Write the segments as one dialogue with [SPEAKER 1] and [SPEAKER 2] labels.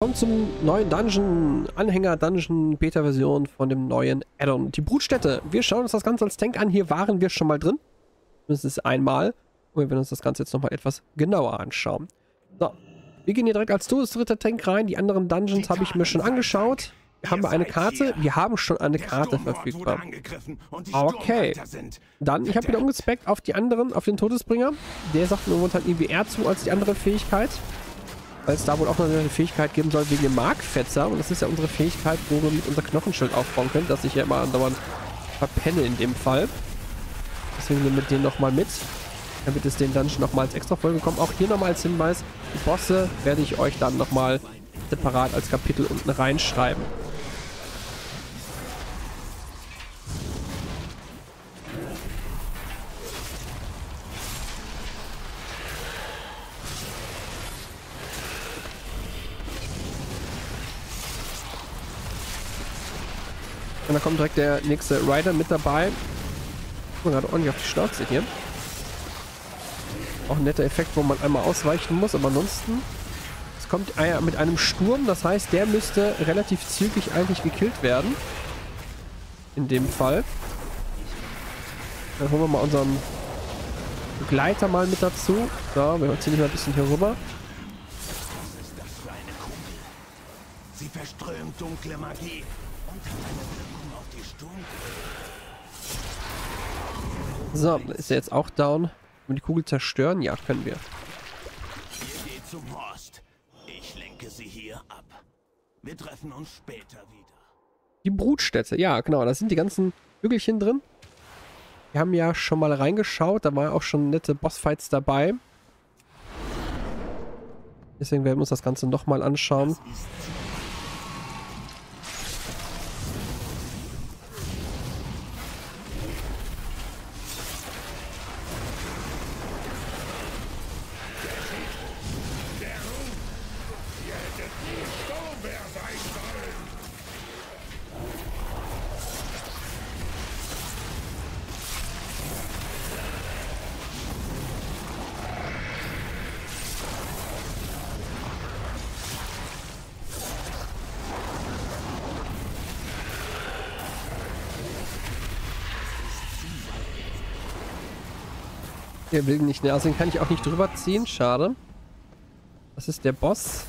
[SPEAKER 1] Kommt zum neuen Dungeon, Anhänger-Dungeon, Beta-Version von dem neuen Addon. Die Brutstätte. Wir schauen uns das Ganze als Tank an. Hier waren wir schon mal drin. Ist einmal. Und wir werden uns das Ganze jetzt nochmal etwas genauer anschauen. So, wir gehen hier direkt als Todesritter-Tank rein. Die anderen Dungeons habe ich mir schon angeschaut. Haben wir eine Karte? Wir haben schon eine Karte verfügbar. Okay. Dann, ich habe wieder umgespeckt auf die anderen, auf den Todesbringer. Der sagt mir momentan irgendwie eher zu als die andere Fähigkeit weil es da wohl auch noch eine Fähigkeit geben soll wegen dem Markfetzer. Und das ist ja unsere Fähigkeit, wo wir mit unser Knochenschild aufbauen können, das ich ja immer andauernd verpenne in dem Fall. Deswegen nehmen wir den nochmal mit, damit es den Dungeon nochmal als extra Folge kommt. Auch hier nochmal als Hinweis, die Bosse werde ich euch dann nochmal separat als Kapitel unten reinschreiben. Und dann kommt direkt der nächste Rider mit dabei. Guck mal gerade ordentlich auf die Schnauze hier. Auch ein netter Effekt, wo man einmal ausweichen muss, aber ansonsten... Es kommt mit einem Sturm, das heißt, der müsste relativ zügig eigentlich gekillt werden. In dem Fall. Dann holen wir mal unseren Begleiter mal mit dazu. So, wir ziehen mal ein bisschen hier rüber. Sie verströmt dunkle Magie und eine so, ist er jetzt auch down? Wir die Kugel zerstören? Ja, können wir. Ihr geht zum Horst. Ich lenke sie hier ab. Wir treffen uns später wieder. Die Brutstätte, ja, genau. Da sind die ganzen Hügelchen drin. Wir haben ja schon mal reingeschaut. Da waren auch schon nette Bossfights dabei. Deswegen werden wir uns das Ganze nochmal anschauen. Das Der will nicht näher. Also den kann ich auch nicht drüber ziehen. Schade. Das ist der Boss.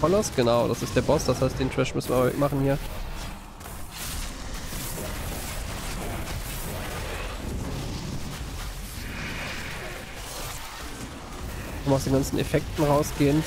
[SPEAKER 1] Kolos, genau. Das ist der Boss. Das heißt, den Trash müssen wir machen hier. Um aus den ganzen Effekten rausgehen.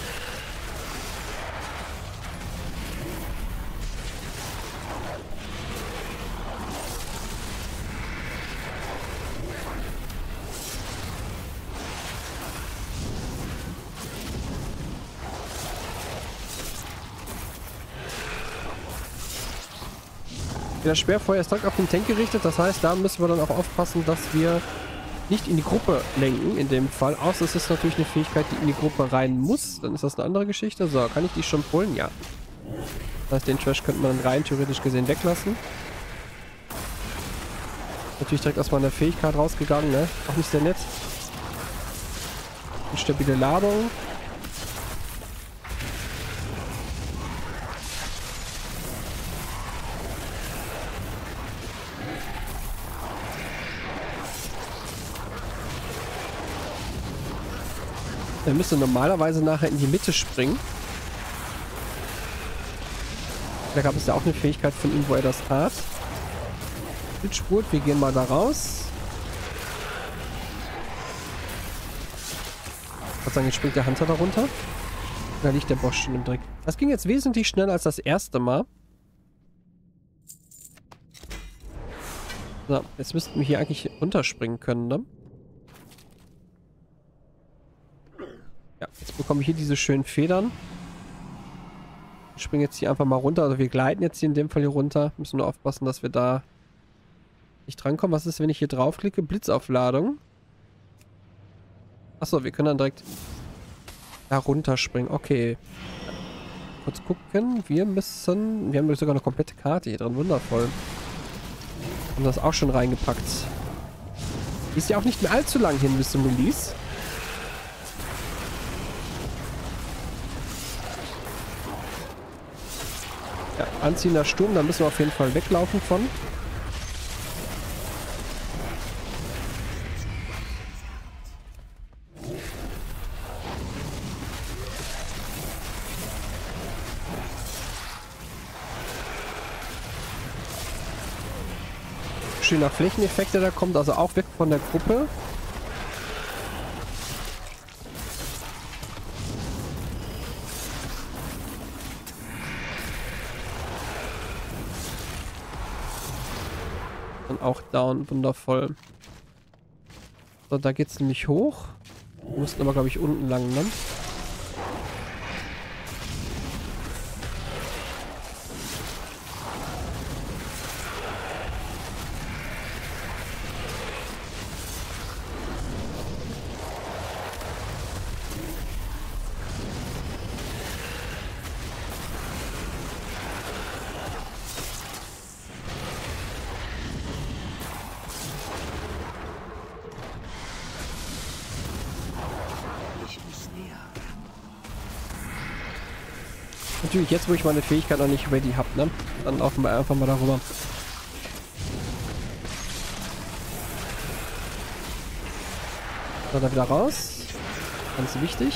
[SPEAKER 1] Der Sperrfeuer ist direkt auf den Tank gerichtet. Das heißt, da müssen wir dann auch aufpassen, dass wir nicht in die Gruppe lenken, in dem Fall. Außer es ist natürlich eine Fähigkeit, die in die Gruppe rein muss. Dann ist das eine andere Geschichte. So, kann ich die schon pullen? Ja. Das heißt, den Trash könnte man dann rein theoretisch gesehen weglassen. Natürlich direkt aus meiner Fähigkeit rausgegangen, ne? Auch nicht sehr nett. Eine stabile Ladung. Er müsste normalerweise nachher in die Mitte springen. Da gab es ja auch eine Fähigkeit von ihm, wo er das tat. Blitzspurt, wir gehen mal da raus. Ich sagen, jetzt springt der Hunter da runter. Da liegt der Boss schon im Dreck. Das ging jetzt wesentlich schneller als das erste Mal. So, jetzt müssten wir hier eigentlich runterspringen können, ne? Bekomme ich hier diese schönen Federn. Ich springe jetzt hier einfach mal runter. Also wir gleiten jetzt hier in dem Fall hier runter. Müssen nur aufpassen, dass wir da nicht drankommen. Was ist, wenn ich hier draufklicke? Blitzaufladung. Achso, wir können dann direkt da runterspringen. Okay. Kurz gucken. Wir müssen... Wir haben sogar eine komplette Karte hier drin. Wundervoll. Haben das auch schon reingepackt. Ist ja auch nicht mehr allzu lang hin bis zum Release. Anziehender Sturm, da müssen wir auf jeden Fall weglaufen von. Schöner Flächeneffekt, der da kommt, also auch weg von der Gruppe. Auch down, wundervoll. So, da geht's nämlich hoch. Wir mussten aber, glaube ich, unten lang, ne? Natürlich, jetzt wo ich meine Fähigkeit noch nicht ready habe, ne? Dann laufen wir einfach mal darüber. So, da wieder raus. Ganz wichtig.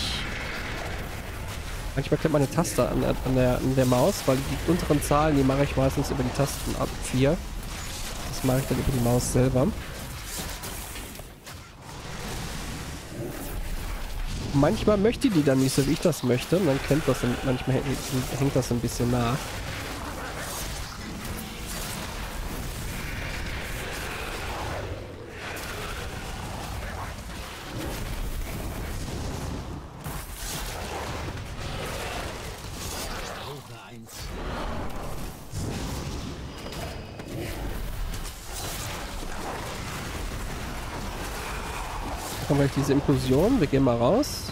[SPEAKER 1] Manchmal klemmt meine Taste an, an, der, an der Maus, weil die unteren Zahlen, die mache ich meistens über die Tasten ab 4. Das mache ich dann über die Maus selber. Manchmal möchte die dann nicht so, wie ich das möchte. Man kennt das und manchmal hängt das ein bisschen nach. Diese Implosion. Wir gehen mal raus.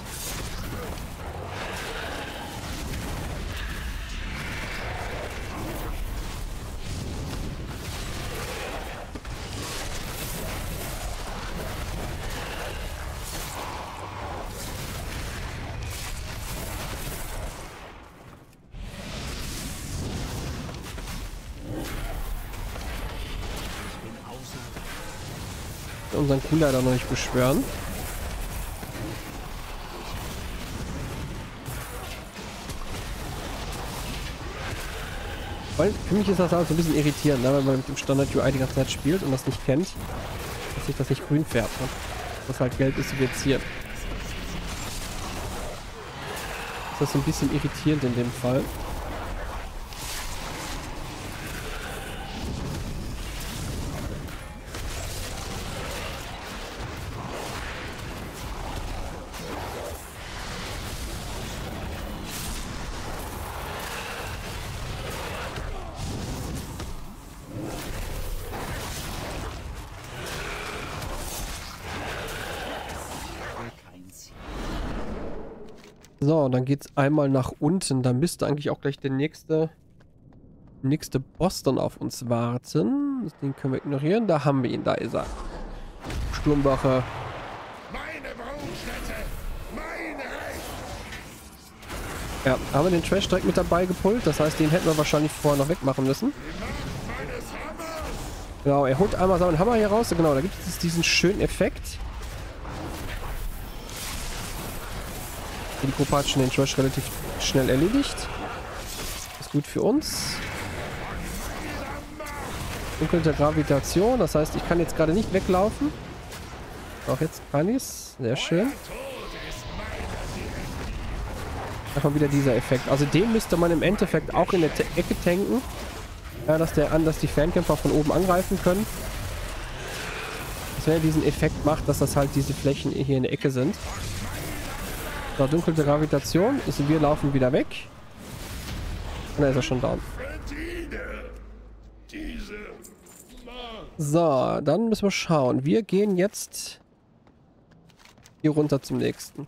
[SPEAKER 1] unseren da noch nicht beschwören. Weil für mich ist das halt so ein bisschen irritierend, ne? wenn man mit dem Standard UI die ganze Zeit spielt und das nicht kennt, dass sich das nicht grün färbt. Ne? Das halt Geld ist hier. Das ist so ein bisschen irritierend in dem Fall. So, und dann geht es einmal nach unten. Da müsste eigentlich auch gleich der nächste, nächste Boss dann auf uns warten. Den können wir ignorieren. Da haben wir ihn. Da ist er. Sturmwache. Ja, haben wir den Trash direkt mit dabei gepult. Das heißt, den hätten wir wahrscheinlich vorher noch wegmachen müssen. Genau, er holt einmal seinen Hammer hier raus. Genau, da gibt es diesen schönen Effekt. Die Gruppe hat schon den Trash relativ schnell erledigt. Ist gut für uns. Dunkelte Gravitation, das heißt, ich kann jetzt gerade nicht weglaufen. Auch jetzt kann ich's. Sehr schön. Kommt wieder dieser Effekt. Also den müsste man im Endeffekt auch in der T Ecke tanken. Ja, dass der dass die Fernkämpfer von oben angreifen können. Dass wenn er diesen Effekt macht, dass das halt diese Flächen hier in der Ecke sind. So, dunkelte Gravitation. Also wir laufen wieder weg. Und da ist er schon down. So, dann müssen wir schauen. Wir gehen jetzt hier runter zum nächsten.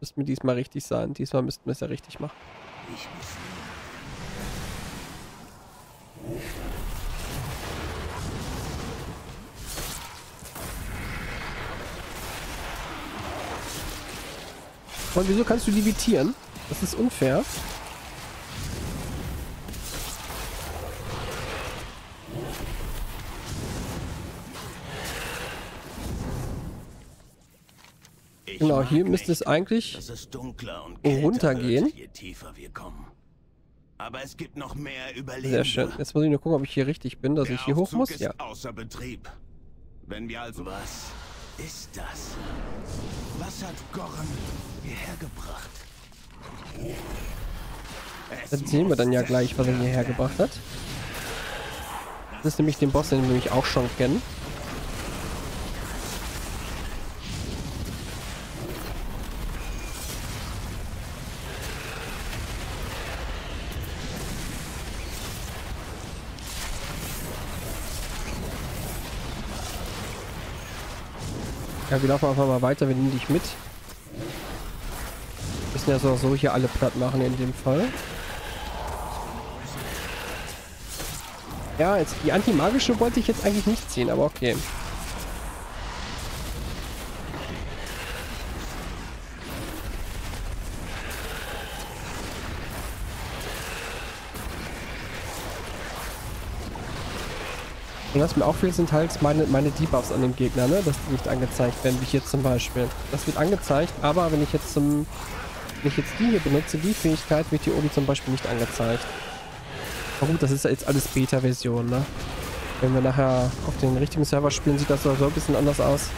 [SPEAKER 1] Müssten wir diesmal richtig sein. Diesmal müssten wir es ja richtig machen. Und wieso kannst du levitieren? Das ist unfair. Genau, hier müsste es eigentlich runtergehen. Sehr schön. Jetzt muss ich nur gucken, ob ich hier richtig bin, dass
[SPEAKER 2] Der
[SPEAKER 1] ich hier
[SPEAKER 2] Aufzug
[SPEAKER 1] hoch
[SPEAKER 2] muss.
[SPEAKER 1] Ja.
[SPEAKER 2] Außer Betrieb. Wenn wir also was ist das? Was hat Gorren hierher gebracht?
[SPEAKER 1] Dann sehen wir dann ja gleich, was er hierher gebracht hat. Das ist nämlich den Boss, den wir nämlich auch schon kennen. Ja, wir laufen einfach mal weiter, wir nehmen dich mit. Müssen ja so, so hier alle platt machen in dem Fall. Ja, jetzt die antimagische wollte ich jetzt eigentlich nicht ziehen, aber okay. Und was mir auffällt, sind halt meine, meine Debuffs an dem Gegner, ne? Dass die nicht angezeigt werden, wie hier zum Beispiel. Das wird angezeigt, aber wenn ich jetzt zum... Wenn ich jetzt die hier benutze, die Fähigkeit, wird hier oben zum Beispiel nicht angezeigt. Aber gut, das ist ja jetzt alles Beta-Version, ne? Wenn wir nachher auf den richtigen Server spielen, sieht das so ein bisschen anders aus.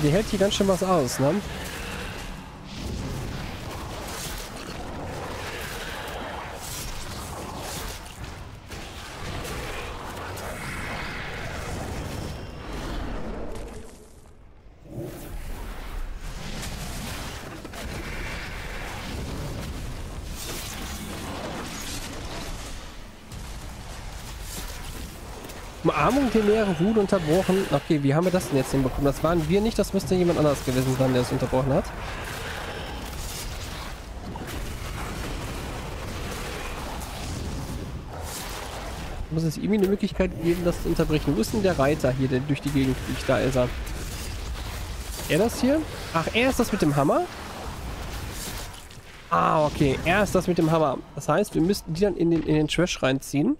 [SPEAKER 1] Die hält hier ganz schön was aus, ne? Umarmung der Leere, Wut unterbrochen. Okay, wie haben wir das denn jetzt hinbekommen? Das waren wir nicht, das müsste jemand anders gewesen sein, der es unterbrochen hat. Muss es irgendwie eine Möglichkeit geben, das zu unterbrechen? Wo ist denn der Reiter hier, der durch die Gegend fliegt? Da ist er. Er das hier? Ach, er ist das mit dem Hammer? Ah, okay. Er ist das mit dem Hammer. Das heißt, wir müssten die dann in den, in den Trash reinziehen.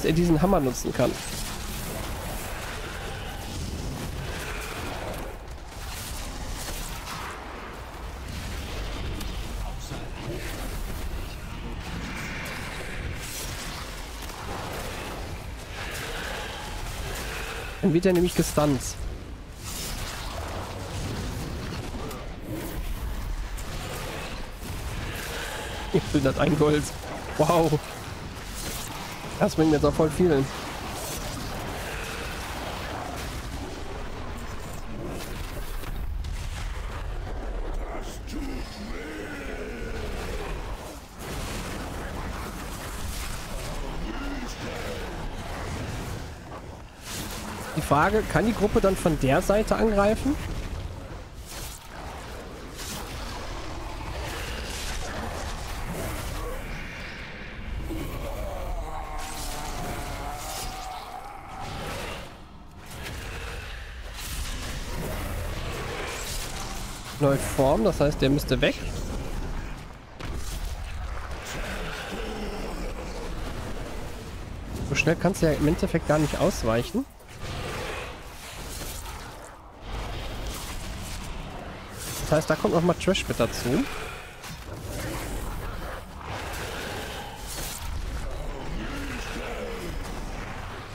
[SPEAKER 1] Dass er diesen Hammer nutzen kann. Dann wird er nämlich gestunt. Ich bin das ein Gold. Wow. Das bringt mir jetzt auch voll viel. Die Frage, kann die Gruppe dann von der Seite angreifen? Neue Form, das heißt, der müsste weg. So schnell kannst du ja im Endeffekt gar nicht ausweichen. Das heißt, da kommt noch mal Trash mit dazu.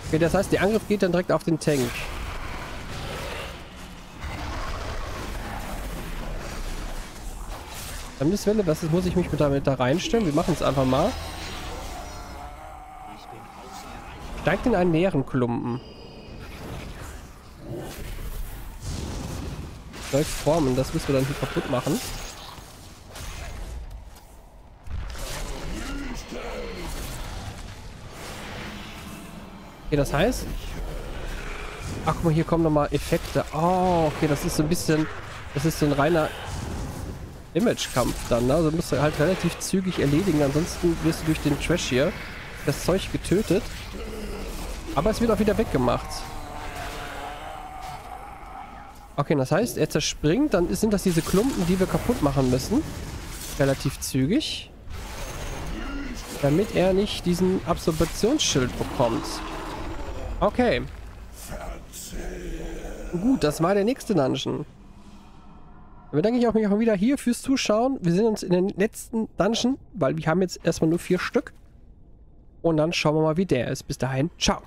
[SPEAKER 1] Okay, das heißt, der Angriff geht dann direkt auf den Tank. Welle, was ist, muss ich mich mit damit da reinstellen? Wir machen es einfach mal. Steigt in einen näheren Klumpen. Neue Formen, das müssen wir dann hier kaputt machen. Okay, das heißt... Ach, guck mal, hier kommen nochmal Effekte. Oh, okay, das ist so ein bisschen... Das ist so ein reiner Image-Kampf dann, ne? Also musst du halt relativ zügig erledigen, ansonsten wirst du durch den Trash hier das Zeug getötet. Aber es wird auch wieder weggemacht. Okay, das heißt, er zerspringt, dann sind das diese Klumpen, die wir kaputt machen müssen. Relativ zügig. Damit er nicht diesen Absorptionsschild bekommt. Okay. Gut, das war der nächste Dungeon. Bedanke ich auch mich auch wieder hier fürs Zuschauen. Wir sehen uns in den letzten Dungeon, weil wir haben jetzt erstmal nur vier Stück. Und dann schauen wir mal, wie der ist. Bis dahin, ciao.